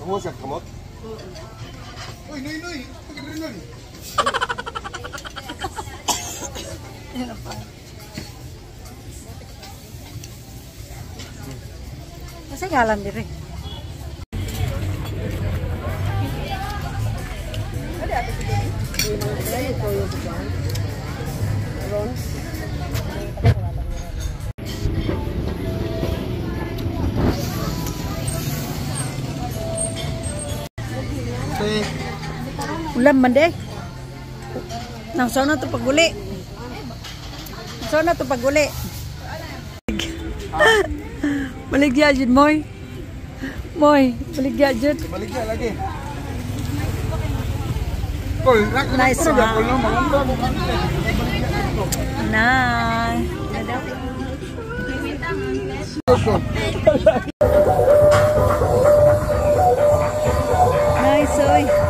Vamos a camot. Uy, no, no, no. Kasi galan din rin. Ada apa sih? Ini toyo bukan. Rons. Ulam man de. Nang na to paguli. Nang na to paguli. Baligya jud moy. Moy, baligya jud. Balik ya lagi. Kol, nak Nice, nak Bye.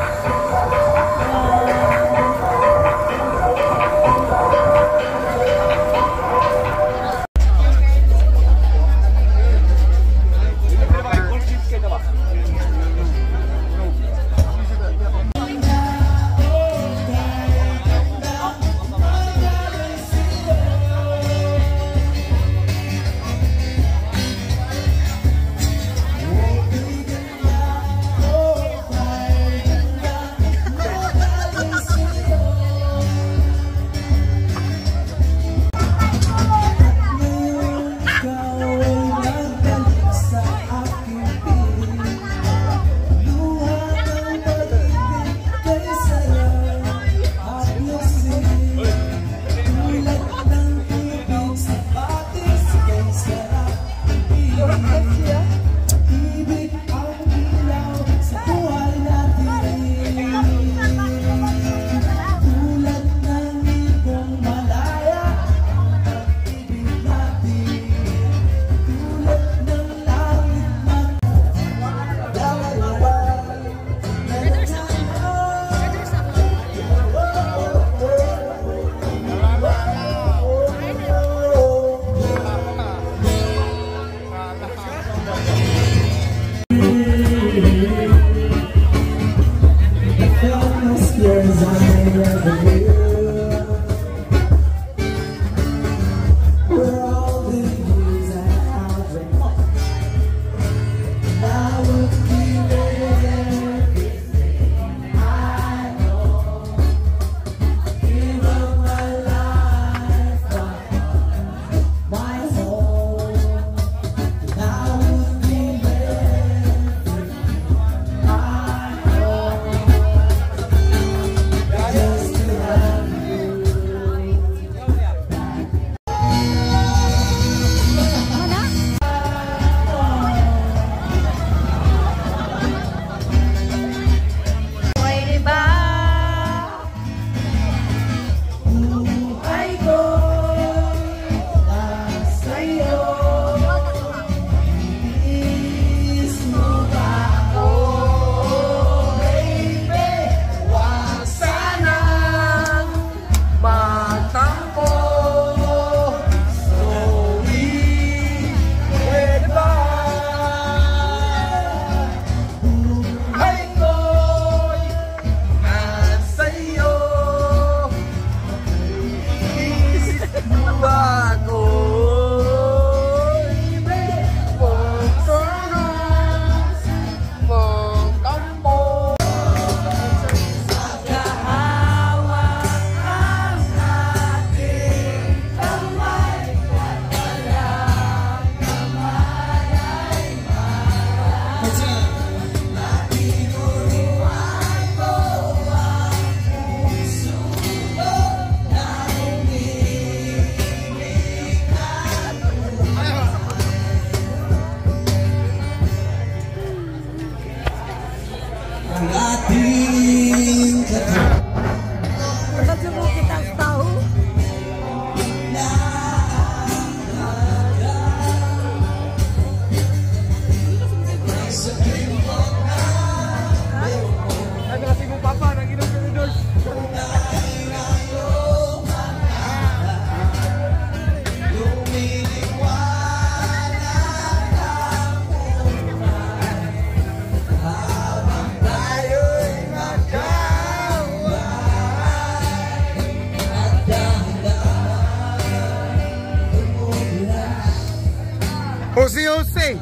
Kol no, maganda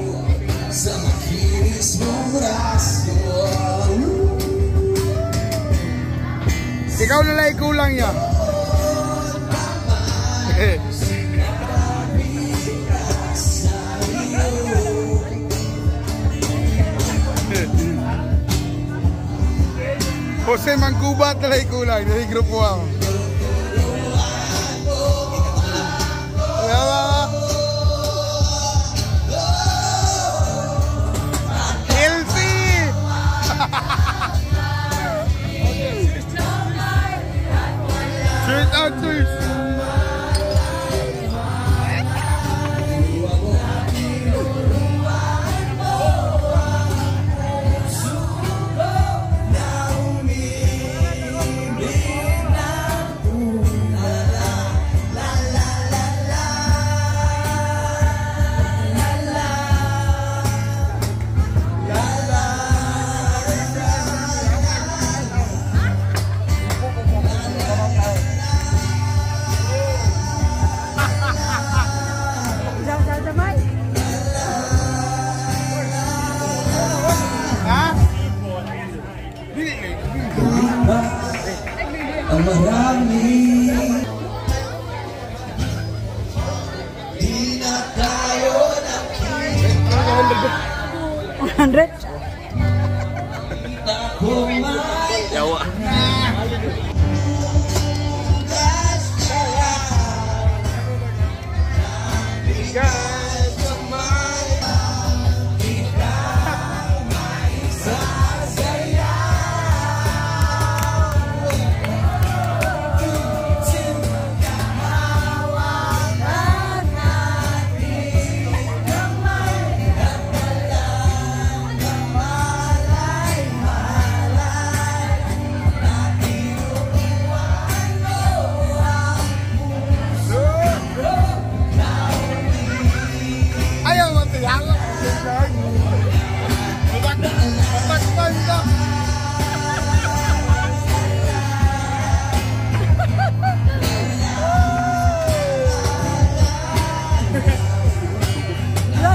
mo kanila. Nice. Nice, oy. Jose. Ikaw na lang kulang niya. Jose Mangkubat na lang kulang. Dari grupo ako. Tschüss, tschüss.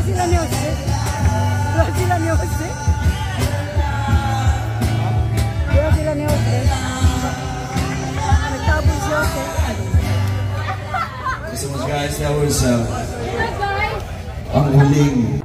Dua sila ni Jose. Dua sila ni Jose. Dua sila ni Jose. Nagtabon si Jose. So guys, that was uh, ang huling